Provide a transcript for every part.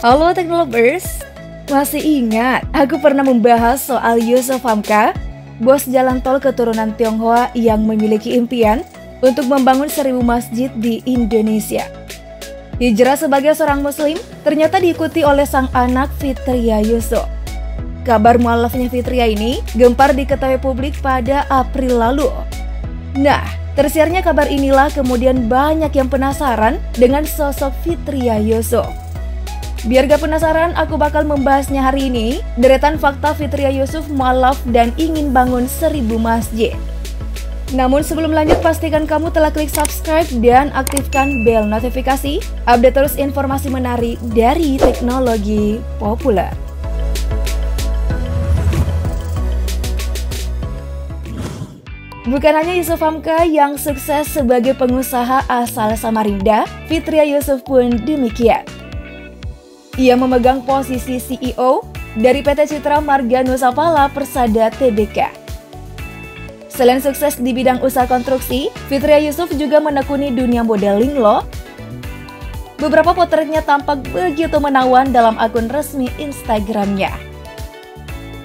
Halo Teknolovers, masih ingat aku pernah membahas soal Yusuf Hamka, bos jalan tol keturunan Tionghoa yang memiliki impian untuk membangun seribu masjid di Indonesia. Hijrah sebagai seorang muslim ternyata diikuti oleh sang anak Fitria Yusuf. Kabar mualafnya Fitria ini gempar diketahui publik pada April lalu. Nah, tersiarnya kabar inilah kemudian banyak yang penasaran dengan sosok Fitria Yusuf. Biar gak penasaran, aku bakal membahasnya hari ini. Deretan fakta Fitria Yusuf mualaf dan ingin bangun seribu masjid. Namun sebelum lanjut, pastikan kamu telah klik subscribe dan aktifkan bel notifikasi. Update terus informasi menarik dari teknologi populer. Bukan hanya Yusuf Hamka yang sukses sebagai pengusaha asal Samarinda, Fitria Yusuf pun demikian. Ia memegang posisi CEO dari PT Citra Marga Nusapala Persada Tbk. Selain sukses di bidang usaha konstruksi, Fitria Yusuf juga menekuni dunia modeling loh. Beberapa potretnya tampak begitu menawan dalam akun resmi Instagramnya.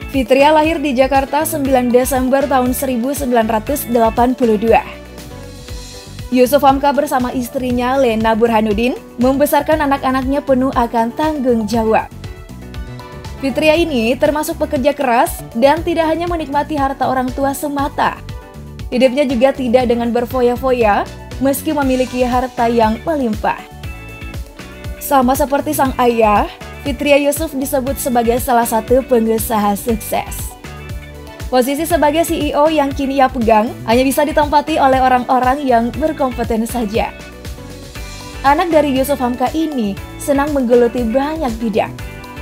Fitria lahir di Jakarta 9 Desember tahun 1982. Yusuf Hamka bersama istrinya Lena Burhanuddin membesarkan anak-anaknya penuh akan tanggung jawab. Fitria ini termasuk pekerja keras dan tidak hanya menikmati harta orang tua semata. Hidupnya juga tidak dengan berfoya-foya meski memiliki harta yang melimpah. Sama seperti sang ayah, Fitria Yusuf disebut sebagai salah satu pengusaha sukses. Posisi sebagai CEO yang kini ia pegang hanya bisa ditempati oleh orang-orang yang berkompeten saja. Anak dari Yusuf Hamka ini senang menggeluti banyak bidang.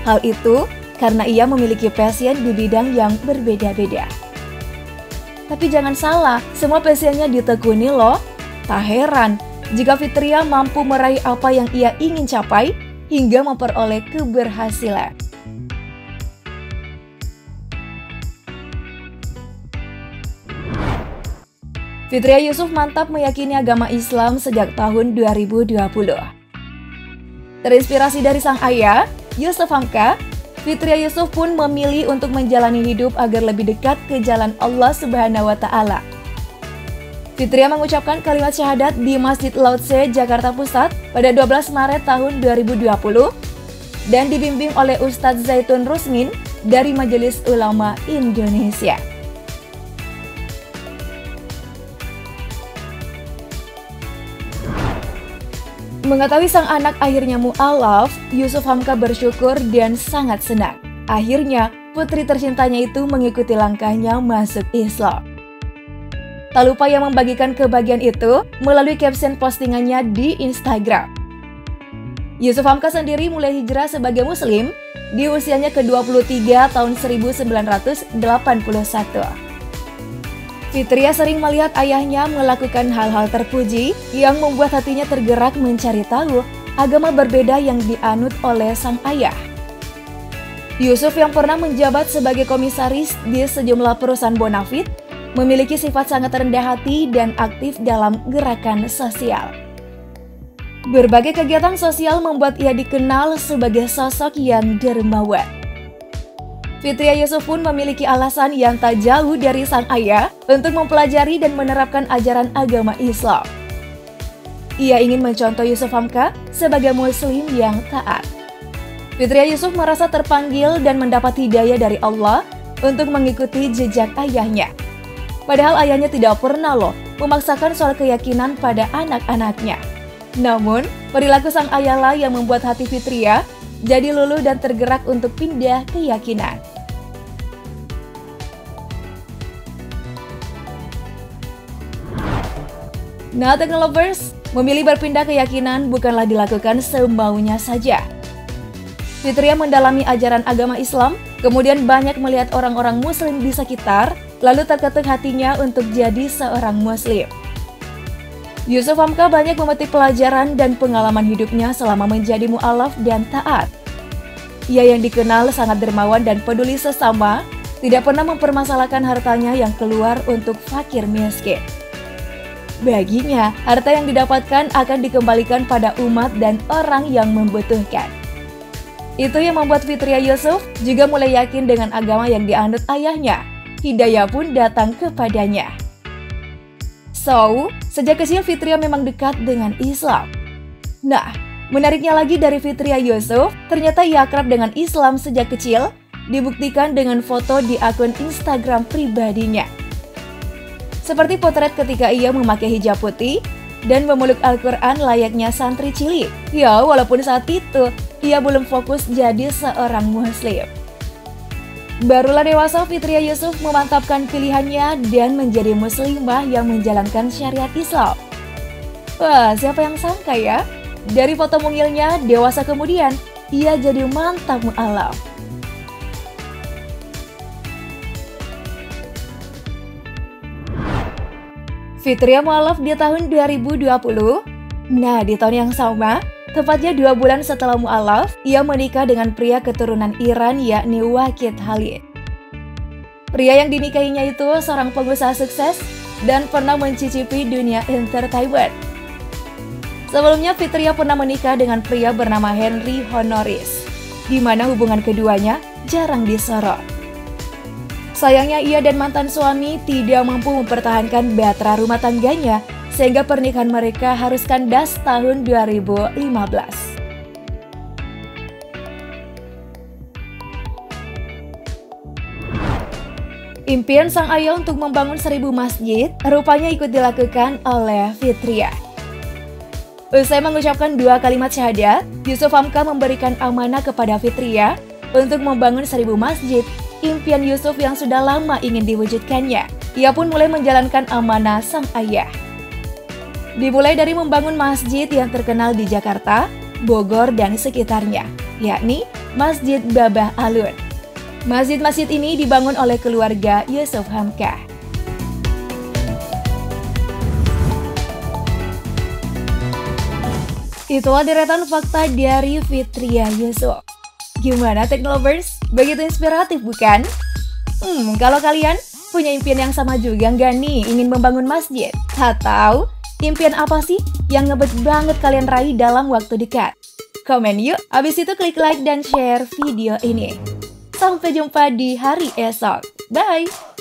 Hal itu karena ia memiliki passion di bidang yang berbeda-beda. Tapi jangan salah, semua passionnya ditekuni loh. Tak heran jika Fitria mampu meraih apa yang ia ingin capai hingga memperoleh keberhasilan. Fitria Yusuf mantap meyakini agama Islam sejak tahun 2020. Terinspirasi dari sang ayah, Yusuf Hamka, Fitria Yusuf pun memilih untuk menjalani hidup agar lebih dekat ke jalan Allah Subhanahu wa taala. Fitria mengucapkan kalimat syahadat di Masjid Lautse, Jakarta Pusat pada 12 Maret tahun 2020 dan dibimbing oleh Ustadz Zaitun Rusmin dari Majelis Ulama Indonesia. Mengetahui sang anak akhirnya mu'alaf, Yusuf Hamka bersyukur dan sangat senang. Akhirnya, putri tercintanya itu mengikuti langkahnya masuk Islam. Tak lupa yang membagikan kebahagiaan itu melalui caption postingannya di Instagram. Yusuf Hamka sendiri mulai hijrah sebagai muslim di usianya ke-23 tahun 1981. Fitria sering melihat ayahnya melakukan hal-hal terpuji yang membuat hatinya tergerak mencari tahu agama berbeda yang dianut oleh sang ayah. Yusuf yang pernah menjabat sebagai komisaris di sejumlah perusahaan bonafit memiliki sifat sangat rendah hati dan aktif dalam gerakan sosial. Berbagai kegiatan sosial membuat ia dikenal sebagai sosok yang dermawan. Fitria Yusuf pun memiliki alasan yang tak jauh dari sang ayah untuk mempelajari dan menerapkan ajaran agama Islam. Ia ingin mencontoh Yusuf Hamka sebagai muslim yang taat. Fitria Yusuf merasa terpanggil dan mendapat hidayah dari Allah untuk mengikuti jejak ayahnya. Padahal ayahnya tidak pernah loh memaksakan soal keyakinan pada anak-anaknya. Namun, perilaku sang ayahlah yang membuat hati Fitria jadi luluh dan tergerak untuk pindah keyakinan. Nah, Teknolovers, memilih berpindah keyakinan bukanlah dilakukan semaunya saja. Fitria mendalami ajaran agama Islam, kemudian banyak melihat orang-orang muslim di sekitar, lalu terketuk hatinya untuk jadi seorang muslim. Yusuf Hamka banyak memetik pelajaran dan pengalaman hidupnya selama menjadi mu'alaf dan taat. Ia yang dikenal sangat dermawan dan peduli sesama, tidak pernah mempermasalahkan hartanya yang keluar untuk fakir miskin. Baginya, harta yang didapatkan akan dikembalikan pada umat dan orang yang membutuhkan. Itu yang membuat Fitria Yusuf juga mulai yakin dengan agama yang dianut ayahnya. Hidayah pun datang kepadanya. So, sejak kecil Fitria memang dekat dengan Islam. Nah, menariknya lagi dari Fitria Yusuf, ternyata ia akrab dengan Islam sejak kecil, dibuktikan dengan foto di akun Instagram pribadinya. Seperti potret ketika ia memakai hijab putih dan memeluk Al-Quran layaknya santri cilik. Ya, walaupun saat itu ia belum fokus jadi seorang muslim. Barulah dewasa Fitria Yusuf memantapkan pilihannya dan menjadi muslimah yang menjalankan syariat Islam. Wah, siapa yang sangka ya? Dari foto mungilnya, dewasa kemudian, ia jadi mantap mu'alaf. Fitria mualaf di tahun 2020. Nah, di tahun yang sama, tepatnya dua bulan setelah mualaf, ia menikah dengan pria keturunan Iran yakni Wakid Halid. Pria yang dinikahinya itu seorang pengusaha sukses dan pernah mencicipi dunia entertainment. Sebelumnya Fitria pernah menikah dengan pria bernama Henry Honoris, di mana hubungan keduanya jarang disorot. Sayangnya ia dan mantan suami tidak mampu mempertahankan batra rumah tangganya sehingga pernikahan mereka harus kandas tahun 2015. Impian sang ayah untuk membangun seribu masjid rupanya ikut dilakukan oleh Fitria. Usai mengucapkan dua kalimat syahadat, Yusuf Hamka memberikan amanah kepada Fitria untuk membangun seribu masjid impian Yusuf yang sudah lama ingin diwujudkannya. Ia pun mulai menjalankan amanah sang ayah. Dimulai dari membangun masjid yang terkenal di Jakarta, Bogor, dan sekitarnya, yakni Masjid Babah Alun. Masjid-masjid ini dibangun oleh keluarga Yusuf Hamka. Itulah deretan fakta dari Fitria Yusuf. Gimana Technolovers? Begitu inspiratif bukan? Hmm, kalau kalian punya impian yang sama juga nggak nih ingin membangun masjid? Atau impian apa sih yang ngebet banget kalian raih dalam waktu dekat? Komen yuk, abis itu klik like dan share video ini. Sampai jumpa di hari esok. Bye!